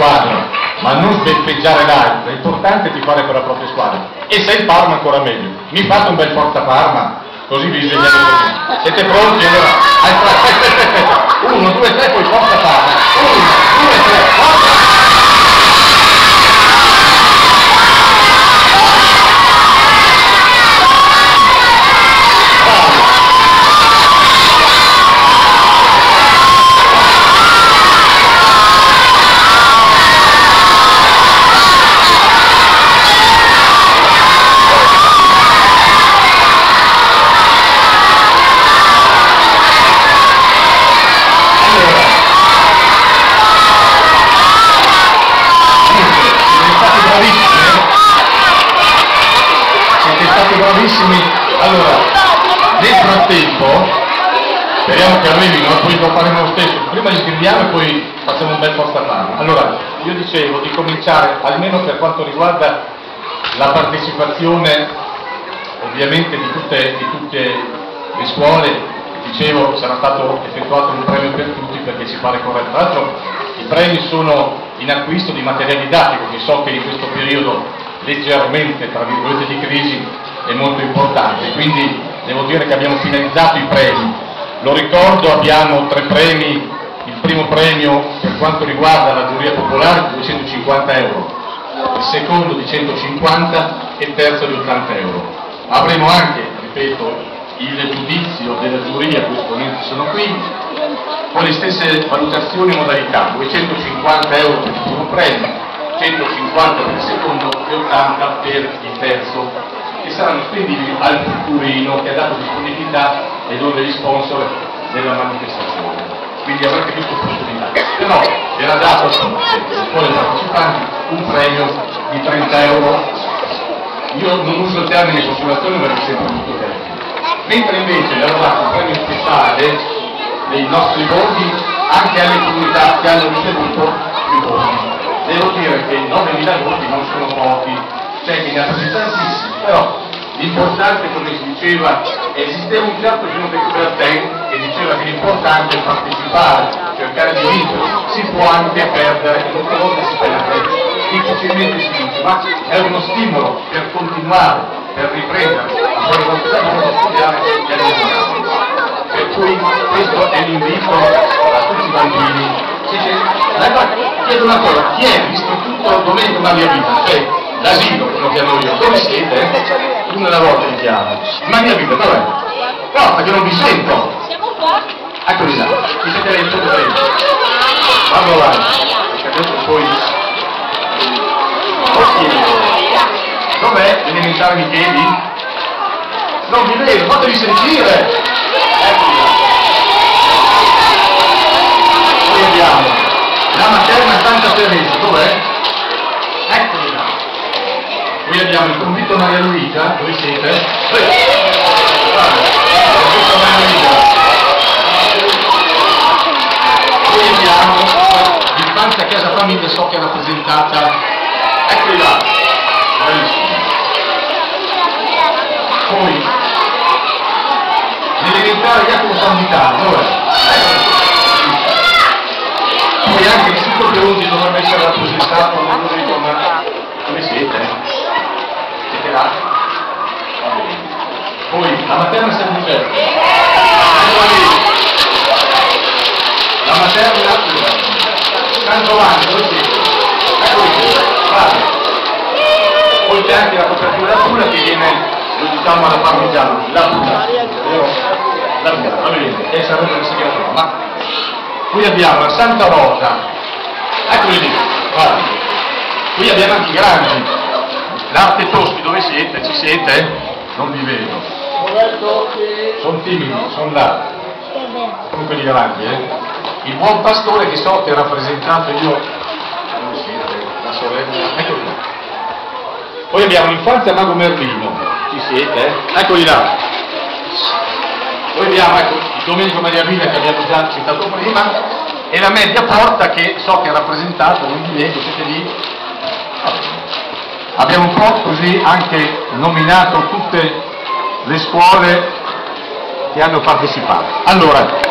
squadra, ma non sbeffeggiare l'importante è tifare per la propria squadra. E se il Parma ancora meglio. Mi fate un bel forza Parma, così vi svegliamo. Siete pronti? Allora, aspetta, aspetta, aspetta. Uno, due, tre, poi forza Parma. Uno, due, tre, forza! Speriamo che arrivino, poi lo faremo lo stesso. Prima li scriviamo e poi facciamo un bel post a mano. Allora, io dicevo di cominciare, almeno per quanto riguarda la partecipazione, ovviamente di tutte, di tutte le scuole, dicevo sarà stato effettuato un premio per tutti perché ci pare corretto. Tra l'altro i premi sono in acquisto di materiale didattico che so che in questo periodo leggermente tra virgolette di crisi è molto importante, quindi devo dire che abbiamo finalizzato i premi. Lo ricordo, abbiamo tre premi, il primo premio per quanto riguarda la giuria popolare di 250 euro, il secondo di 150 e il terzo di 80 euro. Avremo anche, ripeto, il giudizio della giuria, cui esponenti sono qui, con le stesse valutazioni e modalità, 250 euro per il primo premio, 150 per il secondo e 80 per il terzo, che saranno spendibili al Futurino che ha dato disponibilità ai uno degli sponsor della manifestazione. Quindi avrete più opportunità. Però era dato a tutti, le scuole partecipanti, un premio di 30 euro. Io non uso il termine consolazione è sempre molto tempo. Mentre invece era dato un premio speciale dei nostri voti anche alle comunità che hanno ricevuto più voti devo dire che 9.000 voti non sono pochi, c'è chi ne ha presi tantissimi, però l'importante, come si diceva, esisteva un certo de Coubertin che diceva che l'importante è partecipare, cercare di vincere, si può anche perdere, e molte volte si perde, difficilmente si vince, ma è uno stimolo per continuare, per riprendere, a fare quantità di studiare e a migliorare. Per cui questo è l'invito a tutti i bambini chiedo una cosa, chi è l'istituto Domenico Maria Vita? Cioè, l'asilo, lo chiamo io, dove siete? Una alla volta mi chiamo. Maria Vita, dov'è? Forza che non vi sento. Siamo qua. Eccoli là, mi siete lei tutto bene. Vado avanti, perché adesso poi... Dov'è l'elementare Micheli? Non mi vedo, fatevi sentire! Eccoli là. Poi abbiamo la materna Santa Teresa, dov'è? Eccoli là. Qui abbiamo il convitto Maria Luisa, dove siete? Poi abbiamo l'infanzia casa famiglia, so che è rappresentata. Eccoli là. Poi l'elementare Jacopo San Vitale, dov'è? Eccoli poi anche l'Istituto Peruti dovrebbe essere rappresentato, non lo dico, ma come siete? Siete là? Poi la materna San Giuseppe. La materna San Giovanni? Eccoli qui, guarda. Poi c'è anche la copertura pura che viene, lo diciamo alla parmigiana, la pura. La pura, va bene, e sarebbe la segnatura, ma qui abbiamo la Santa Rosa, eccoli lì, guarda, qui abbiamo anche i grandi, l'arte Toschi, dove siete? Ci siete? Non vi vedo. Sono timidi, sono là. Sono quelli grandi, eh? Il buon pastore che so che è rappresentato io, dove siete? La sorella, eccoli là. Poi abbiamo l'infanzia Mago Merlino, ci siete? Eccoli là. Poi abbiamo, ecco, Domenico Maria Villa che abbiamo già citato prima e la media porta che so che è rappresentata, non vi vedo, siete lì. Abbiamo un po' così anche nominato tutte le scuole che hanno partecipato. Allora,